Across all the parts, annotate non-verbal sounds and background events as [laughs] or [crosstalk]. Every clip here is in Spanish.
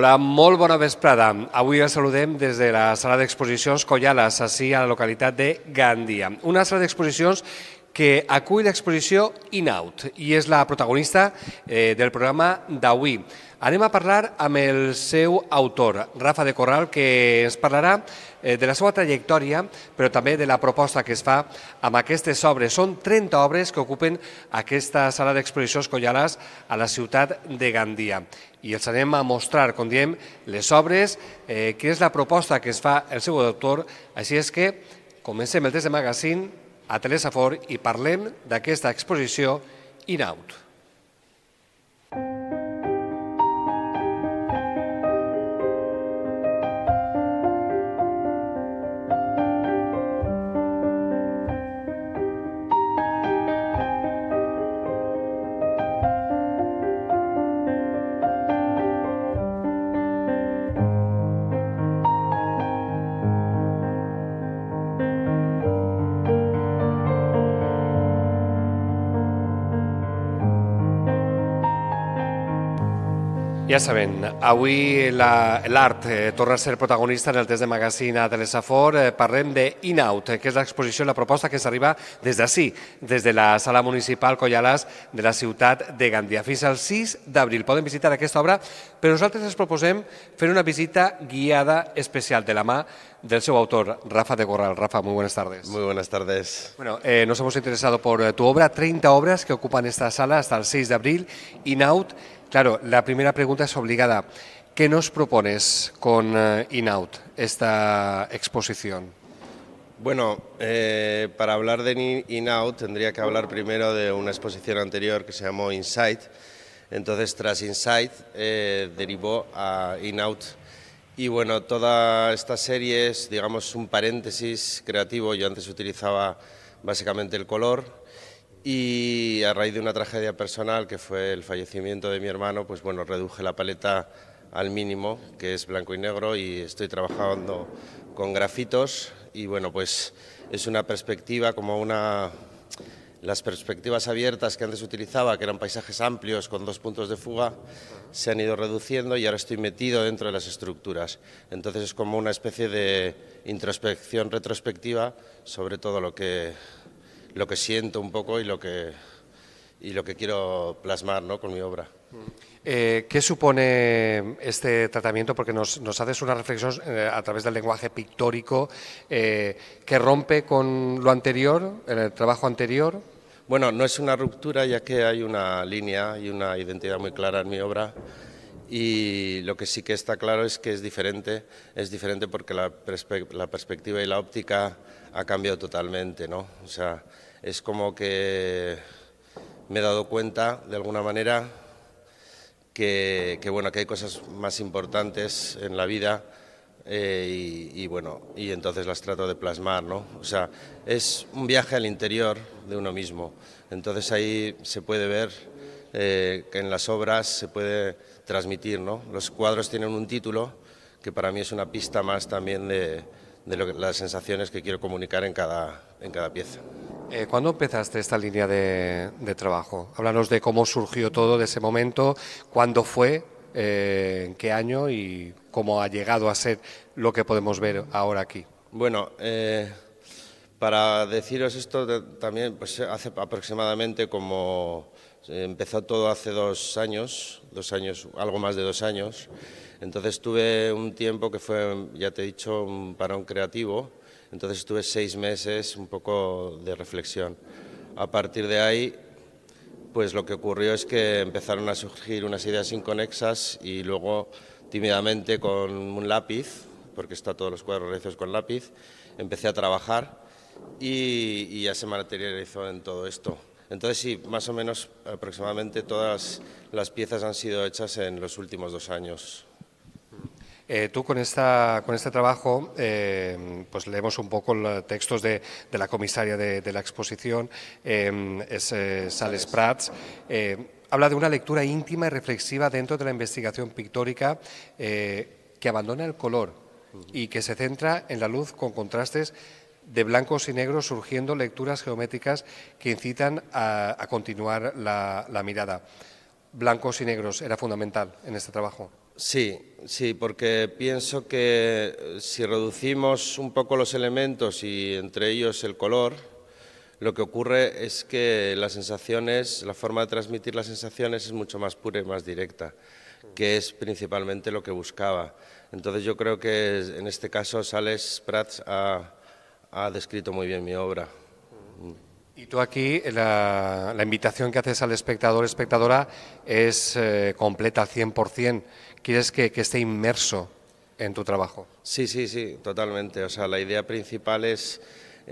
Hola, molt bona vesprada. Avui els saludem des de la sala d'exposicions Collales, així a la localitat de Gandia. Una sala d'exposicions que acull l'exposició In-Out i és la protagonista eh, del programa d'avui. Anem a parlar amb el seu autor, Rafa de Corral, que ens parlarà eh, de la seva trajectòria, però també de la proposta que es fa amb aquestes obres. Són 30 obres que ocupen aquesta sala d'exposicions Collalàs a la ciutat de Gandia. I els anem a mostrar, com diem, les obres, eh, quina és la proposta que es fa el seu autor. Així és que comencem el test de magazine a Telesafor i parlem d'aquesta exposició In-Out. Ja saben, avui l'art eh, torna a ser protagonista en el test de magazine a Telesafor. Eh, parlem de In-Out, que és l'exposició, la proposta que s'arriba des d'ací, des de la sala municipal Collalàs de la ciutat de Gandia. Fins al 6 d'abril poden visitar aquesta obra, però nosaltres els proposem fer una visita guiada especial de la mà del seu autor, Rafa de Corral. Rafa, muy buenas tardes. Muy buenas tardes. Bueno, eh, nos hemos interesado por eh, tu obra, 30 obras que ocupan esta sala hasta el 6 de abril. In-Out Claro, la primera pregunta es obligada. ¿Qué nos propones con uh, In-Out, esta exposición? Bueno, eh, para hablar de In-Out tendría que hablar primero de una exposición anterior que se llamó Insight. Entonces, tras Insight, eh, derivó a In-Out. Y bueno, toda esta serie es, digamos, un paréntesis creativo. Yo antes utilizaba básicamente el color, y a raíz de una tragedia personal que fue el fallecimiento de mi hermano, pues bueno, reduje la paleta al mínimo, que es blanco y negro, y estoy trabajando con grafitos y bueno, pues es una perspectiva como una... Las perspectivas abiertas que antes utilizaba, que eran paisajes amplios con dos puntos de fuga, se han ido reduciendo y ahora estoy metido dentro de las estructuras. Entonces es como una especie de introspección retrospectiva sobre todo lo que lo que siento un poco y lo que, y lo que quiero plasmar ¿no? con mi obra. Eh, ¿Qué supone este tratamiento? Porque nos, nos haces una reflexión eh, a través del lenguaje pictórico eh, que rompe con lo anterior, el trabajo anterior. Bueno, no es una ruptura ya que hay una línea y una identidad muy clara en mi obra y lo que sí que está claro es que es diferente, es diferente porque la, la perspectiva y la óptica ha cambiado totalmente, ¿no? O sea, es como que me he dado cuenta, de alguna manera, que, bueno, que hay cosas más importantes en la vida eh, y, bueno, y entonces las trato de plasmar, ¿no? O sea, es un viaje al interior de uno mismo. Entonces ahí se puede ver eh, que en las obras se puede transmitir, ¿no? Los cuadros tienen un título que para mí es una pista más también de, de lo que, las sensaciones que quiero comunicar en cada, en cada pieza. Eh, ¿Cuándo empezaste esta línea de, de, trabajo? Háblanos de cómo surgió todo de ese momento, cuándo fue, eh, en qué año y cómo ha llegado a ser lo que podemos ver ahora aquí. Bueno, eh, para deciros esto de, también, pues hace aproximadamente como empezó todo hace dos años, dos años, algo más de dos años. Entonces tuve un tiempo que fue, ya te he dicho, un parón creativo. Entonces estuve seis meses un poco de reflexión. A partir de ahí, pues lo que ocurrió es que empezaron a surgir unas ideas inconexas y luego tímidamente con un lápiz, porque está todos los cuadros realizados con lápiz, empecé a trabajar y, y ya se materializó en todo esto. Entonces sí, más o menos aproximadamente todas las piezas han sido hechas en los últimos dos años. Eh, tú con, esta, con este trabajo, eh, pues leemos un poco los textos de, de la comisaria de, de la exposición, eh, es eh, Sales Prats. Eh, habla de una lectura íntima y reflexiva dentro de la investigación pictórica eh, que abandona el color y que se centra en la luz con contrastes de blancos y negros, surgiendo lecturas geométricas que incitan a, a continuar la, la mirada. Blancos y negros era fundamental en este trabajo. Sí, sí, porque pienso que si reducimos un poco los elementos y entre ellos el color, lo que ocurre es que las sensaciones, la forma de transmitir las sensaciones es mucho más pura y más directa, que es principalmente lo que buscaba. Entonces yo creo que en este caso Sales Prats ha, descrito muy bien mi obra. Y tú aquí, la, invitación que haces al espectador, espectadora, es eh, completa al 100%. ¿Quieres que, que esté inmerso en tu trabajo? Sí, sí, sí, totalmente. O sea, la idea principal es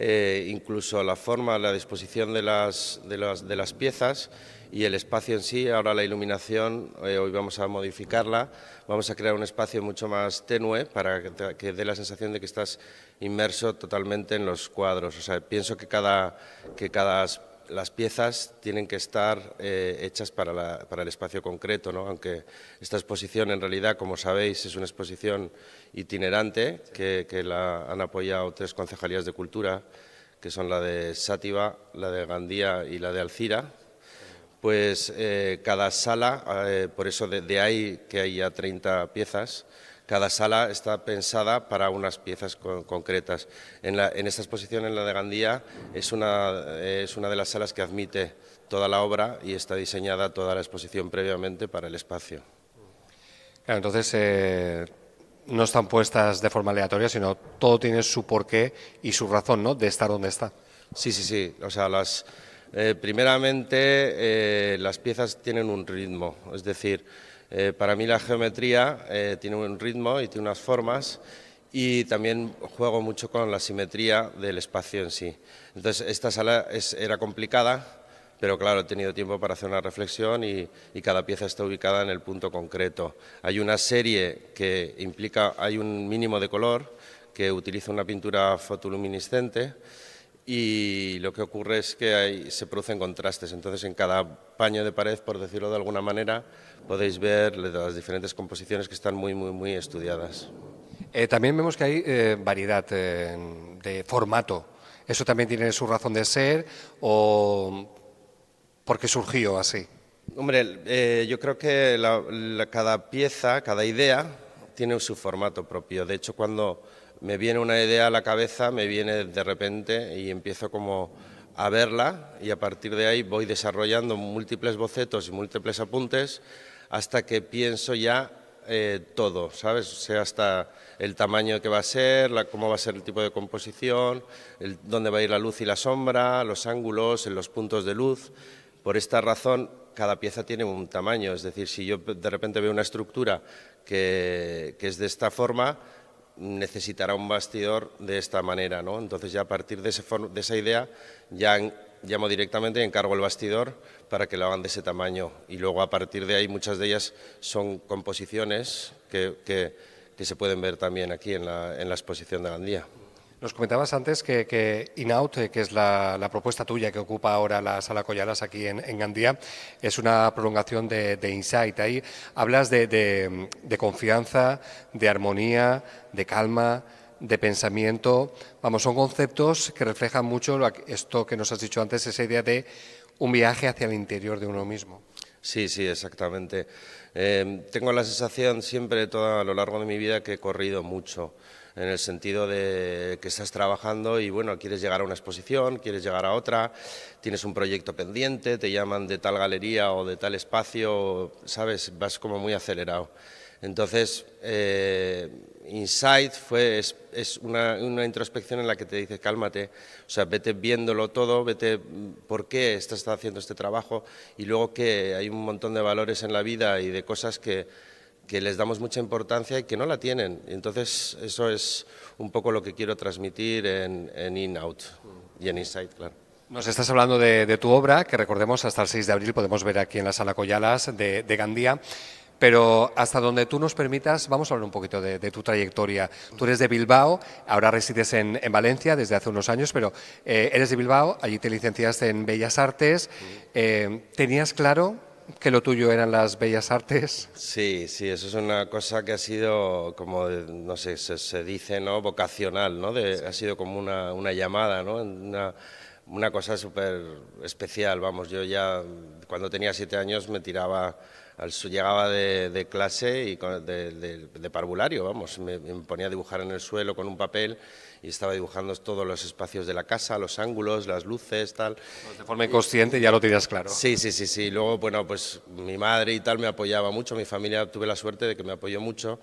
eh, incluso la forma, la disposición de las, de, las, de las, piezas y el espacio en sí. Ahora la iluminación, eh, hoy vamos a modificarla, vamos a crear un espacio mucho más tenue para que, dé la sensación de que estás inmerso totalmente en los cuadros. O sea, pienso que cada, que cada las piezas tienen que estar eh, hechas para, el espacio concreto, ¿no? aunque esta exposición en realidad, como sabéis, es una exposición itinerante que, la han apoyado tres concejalías de cultura, que son la de Sátiva, la de Gandía y la de Alcira. Pues eh, cada sala, eh, por eso de, de, ahí que haya 30 piezas, cada sala está pensada para unas piezas concretas. En, esta exposición, en la de Gandía, es una, es una de las salas que admite toda la obra y está diseñada toda la exposición previamente para el espacio. Claro, entonces eh, no están puestas de forma aleatoria, sino todo tiene su porqué y su razón ¿no? de estar donde está. Sí, sí, sí. O sea, las, eh, primeramente, eh, las piezas tienen un ritmo, es decir, eh, para mí la geometría eh, tiene un ritmo y tiene unas formas y también juego mucho con la simetría del espacio en sí. Entonces, esta sala era complicada, pero claro, he tenido tiempo para hacer una reflexión y, cada pieza está ubicada en el punto concreto. Hay una serie que implica, hay un mínimo de color que utiliza una pintura fotoluminiscente y lo que ocurre es que se producen contrastes. Entonces, en cada paño de pared, por decirlo de alguna manera, podéis ver las diferentes composiciones que están muy, muy, muy estudiadas. Eh, también vemos que hay eh, variedad eh, de formato. ¿Eso también tiene su razón de ser o por qué surgió así? Hombre, yo creo que cada pieza, cada idea tiene su formato propio. De hecho, cuando me viene una idea a la cabeza, me viene de repente y empiezo como a verla y a partir de ahí voy desarrollando múltiples bocetos y múltiples apuntes hasta que pienso ya eh, todo, ¿sabes? O sea, hasta el tamaño que va a ser, cómo va a ser el tipo de composición, dónde va a ir la luz y la sombra, los ángulos, los puntos de luz. Por esta razón, cada pieza tiene un tamaño, es decir, si yo de repente veo una estructura que, que es de esta forma, necesitará un bastidor de esta manera, ¿no? Entonces ya a partir de, esa idea ya llamo directamente y encargo el bastidor para que lo hagan de ese tamaño y luego a partir de ahí muchas de ellas son composiciones que, se pueden ver también aquí en la, en la exposición de Gandía. Nos comentabas antes que, que Inout, eh, que es la, propuesta tuya que ocupa ahora la Sala Collalas aquí en, Gandía, es una prolongación de, Insight. Ahí hablas de, confianza, de armonía, de calma, de pensamiento. Vamos, son conceptos que reflejan mucho esto que nos has dicho antes, esa idea de un viaje hacia el interior de uno mismo. Sí, sí, exactamente. Eh, tengo la sensación siempre, a lo largo de mi vida, que he corrido mucho en el sentido de que estás trabajando y bueno, quieres llegar a una exposición, quieres llegar a otra, tienes un proyecto pendiente, te llaman de tal galería o de tal espacio, sabes, vas como muy acelerado. Entonces, eh, Insight fue, es, una, una, introspección en la que te dice cálmate, o sea, vete viéndolo todo, vete por qué estás haciendo este trabajo y luego que hay un montón de valores en la vida y de cosas que que les damos mucha importancia y que no la tienen. Entonces, eso es un poco lo que quiero transmitir en, In-Out y en Insight, claro. Nos estás hablando de, tu obra, que recordemos hasta el 6 de abril podemos ver aquí en la Sala Collalas de, Gandía. Pero hasta donde tú nos permitas, vamos a hablar un poquito de, tu trayectoria. Tú eres de Bilbao, ahora resides en, Valencia desde hace unos años, pero eh, eres de Bilbao, allí te licenciaste en Bellas Artes. Eh, ¿Tenías claro que lo tuyo eran las bellas artes. Sí, sí, eso es una cosa que ha sido como, no sé, se, dice, ¿no? Vocacional, ¿no? De, Ha sido como una, una llamada, ¿no? Una, una cosa súper especial, vamos, yo ya cuando tenía siete años me tiraba, al, llegaba de, clase y de, parvulario, vamos, me, ponía a dibujar en el suelo con un papel y estaba dibujando todos los espacios de la casa, los ángulos, las luces, tal. Pues de forma inconsciente ya lo tenías claro. Sí, sí, sí, sí. Luego, bueno, pues mi madre y tal me apoyaba mucho, mi familia tuve la suerte de que me apoyó mucho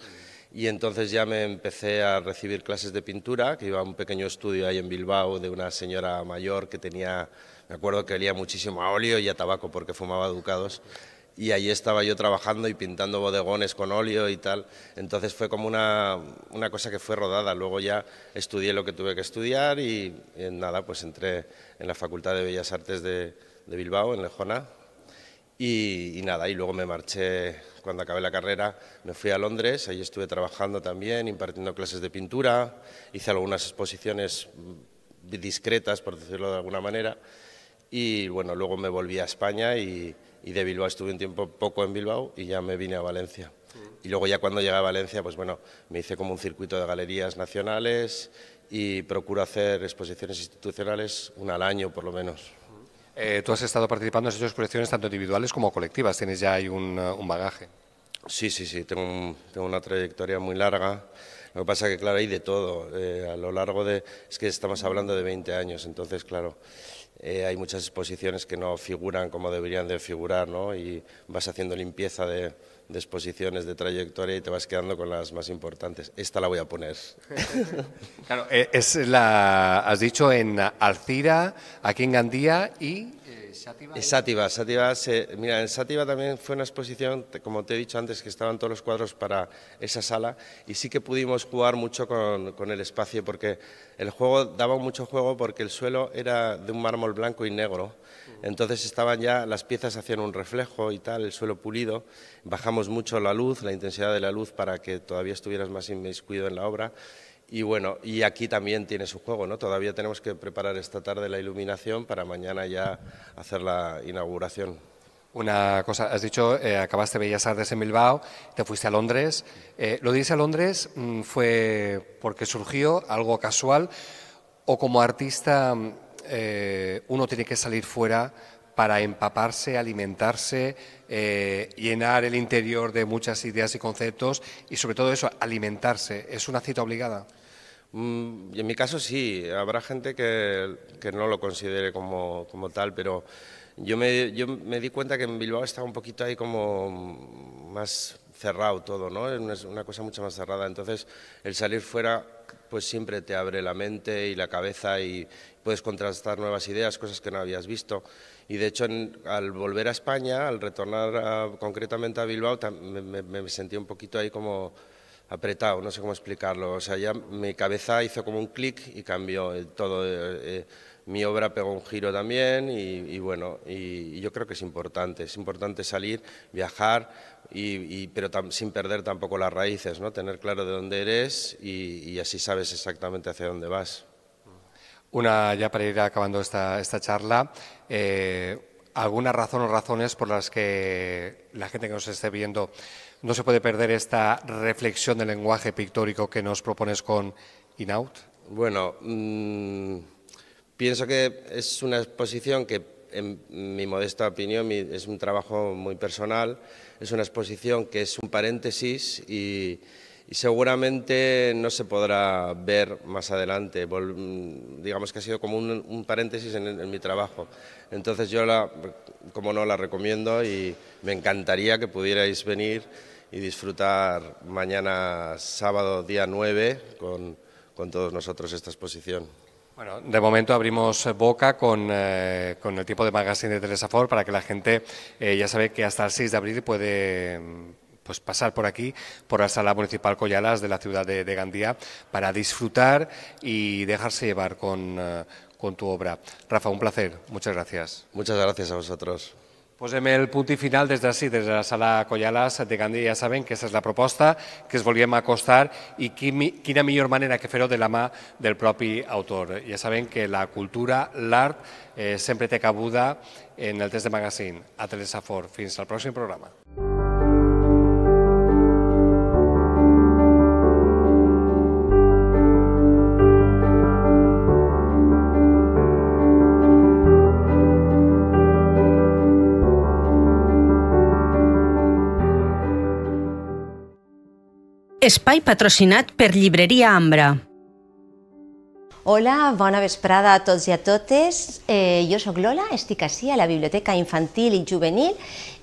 y entonces ya me empecé a recibir clases de pintura, que iba a un pequeño estudio ahí en Bilbao de una señora mayor que tenía, me acuerdo que olía muchísimo a óleo y a tabaco porque fumaba ducados. Y allí estaba yo trabajando y pintando bodegones con óleo y tal. Entonces fue como una, una cosa que fue rodada. Luego ya estudié lo que tuve que estudiar y, nada, pues entré en la Facultad de Bellas Artes de, de Bilbao, en Lejona. Y, y nada, y luego me marché cuando acabé la carrera me fui a Londres, ahí estuve trabajando también, impartiendo clases de pintura, hice algunas exposiciones discretas, por decirlo de alguna manera, y bueno, luego me volví a España y, de Bilbao estuve un tiempo poco en Bilbao y ya me vine a Valencia. Y luego ya cuando llegué a Valencia, pues bueno, me hice como un circuito de galerías nacionales y procuro hacer exposiciones institucionales una al año por lo menos. Eh, tú has estado participando en esas exposiciones tanto individuales como colectivas, tienes ya ahí un, uh, bagaje. Sí, sí, sí, tengo, tengo, una trayectoria muy larga. Lo que pasa es que, claro, hay de todo. Eh, a lo largo de. Es que estamos hablando de 20 años, entonces, claro, eh, hay muchas exposiciones que no figuran como deberían de figurar, ¿no? Y vas haciendo limpieza de, de exposiciones de trayectoria y te vas quedando con las más importantes. Esta la voy a poner. [laughs] claro, eh, es la, has dicho en Alcira, aquí en Gandía y... Eh, Sátiva. Sátiva, mira, en Sátiva también fue una exposición, como te he dicho antes, que estaban todos los cuadros para esa sala y sí que pudimos jugar mucho con, con el espacio porque el juego daba mucho juego porque el suelo era de un mármol blanco y negro entonces estaban ya, las piezas hacían un reflejo y tal, el suelo pulido, bajamos mucho la luz, la intensidad de la luz para que todavía estuvieras más inmiscuido en la obra. Y bueno, y aquí también tiene su juego, ¿no? Todavía tenemos que preparar esta tarde la iluminación para mañana ya hacer la inauguración. Una cosa, has dicho, eh, acabaste Bellas Artes en Bilbao, te fuiste a Londres. Eh, ¿Lo dices a Londres mm, fue porque surgió algo casual o como artista mm, eh, uno tiene que salir fuera para empaparse, alimentarse, eh, llenar el interior de muchas ideas y conceptos y sobre todo eso, alimentarse. ¿Es una cita obligada? Mm, en mi caso sí, habrá gente que, no lo considere como, tal, pero yo me, yo me di cuenta que en Bilbao estaba un poquito ahí como más cerrado todo, ¿no? Es una cosa mucho más cerrada. Entonces, el salir fuera pues siempre te abre la mente y la cabeza y puedes contrastar nuevas ideas, cosas que no habías visto. Y de hecho, al volver a España, al retornar concretamente a Bilbao, me, sentí un poquito ahí como apretado, no sé cómo explicarlo. O sea, ya mi cabeza hizo como un clic y cambió todo. Eh, eh, mi obra pegó un giro también y, bueno, y, yo creo que es importante, es importante salir, viajar, y, pero sin perder tampoco las raíces, ¿no? tener claro de dónde eres y, así sabes exactamente hacia dónde vas. Una, ya para ir acabando esta, esta charla, eh, ¿alguna razón o razones por las que la gente que nos esté viendo no se puede perder esta reflexión del lenguaje pictórico que nos propones con Inaut? Bueno, mmm Pienso que es una exposición que, en mi modesta opinión, es un trabajo muy personal, es una exposición que es un paréntesis y, seguramente no se podrá ver más adelante. digamos que ha sido como un, paréntesis en, mi trabajo. Entonces yo, la, como no, la recomiendo y me encantaría que pudierais venir y disfrutar mañana sábado día 9 con, con todos nosotros esta exposición. Bueno, de momento abrimos boca con, eh, con el tipo de magazine de Telesafor para que la gente eh, ya sabe que hasta el 6 de abril puede pues pasar por aquí, por la sala municipal Collalas de la ciudad de, Gandía, para disfrutar y dejarse llevar con, eh, con tu obra. Rafa, un placer. Muchas gracias. Muchas gracias a vosotros. Posem el punt i final des d'ací, des de la sala Collalas de Gandia. Ja saben que aquesta és la proposta que es volíem acostar i quina millor manera que fer-ho de la mà del propi autor. Ja saben que la cultura, l'art, eh, sempre té cabuda en el test de magazine. A Telesafor. Fins al pròxim programa. Espai patrocinat per Llibreria Ambra. Hola, bona vesprada a tots i a totes. Eh, jo sóc Lola, estic així a la Biblioteca Infantil i Juvenil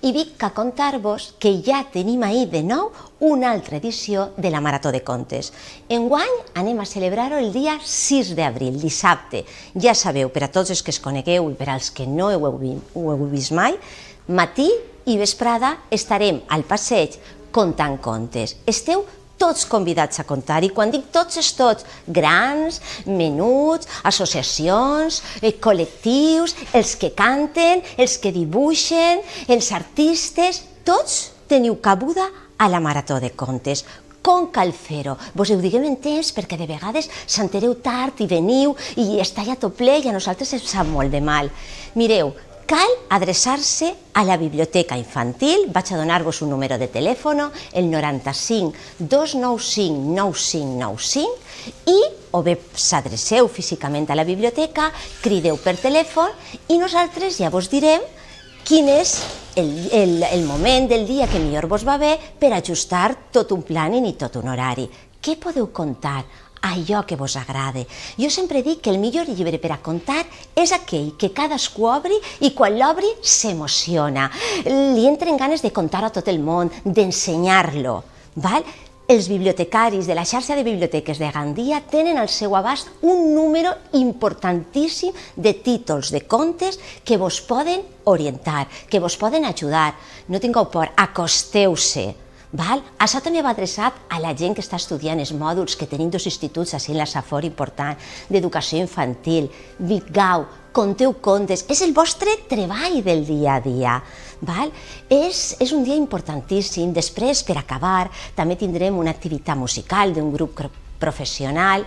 i dic a contar-vos que ja tenim ahir de nou una altra edició de la Marató de Contes. Enguany anem a celebrar-ho el dia 6 d'abril, dissabte. Ja sabeu, per a tots els que es conegueu i per als que no ho heu, ho heu vist mai, matí i vesprada estarem al passeig contant contes. Esteu tots convidats a contar, i quan dic tots és tots, grans, menuts, associacions, eh, col·lectius, els que canten, els que dibuixen, els artistes, tots teniu cabuda a la Marató de Contes. Com cal fer-ho? Vos ho diguem en temps perquè de vegades s'entereu tard i veniu i està ja tot ple i a nosaltres ens sap molt de mal. Mireu, cal adreçar-se a la biblioteca infantil, vaig a donar-vos un número de telèfon, el 95 295 9595 i o bé s'adreceu físicament a la biblioteca, crideu per telèfon i nosaltres ja vos direm quin és el, el, el moment del dia que millor vos va bé per ajustar tot un planning i tot un horari. Què podeu contar? Allò que vos agrade. Jo sempre dic que el millor llibre per a contar és aquell que cadascú obri i quan l'obri s'emociona. Li entren ganes de contar a tot el món, d'ensenyar-lo. Val? Els bibliotecaris de la xarxa de biblioteques de Gandia tenen al seu abast un número importantíssim de títols de contes que vos poden orientar, que vos poden ajudar. No tingueu por, acosteu-se Val? Això també va adreçat a la gent que està estudiant els mòduls, que tenim dos instituts així en la Safor important, d'educació infantil, Vigau, conteu contes, és el vostre treball del dia a dia. Val? És, és un dia importantíssim. Després, per acabar, també tindrem una activitat musical d'un grup professional,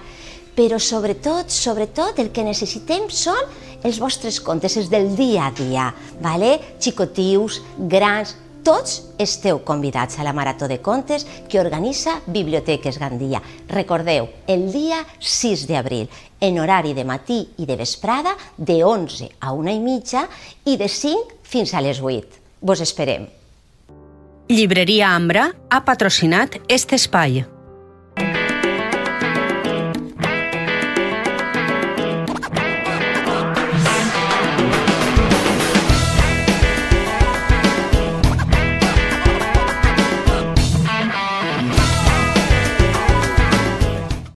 però sobretot, sobretot el que necessitem són els vostres contes, els del dia a dia, vale? xicotius, grans, tots esteu convidats a la Marató de Contes que organitza Biblioteques Gandia. Recordeu, el dia 6 d'abril, en horari de matí i de vesprada, de 11 a 1 i mitja i de 5 fins a les 8. Vos esperem. Llibreria Ambra ha patrocinat este espai.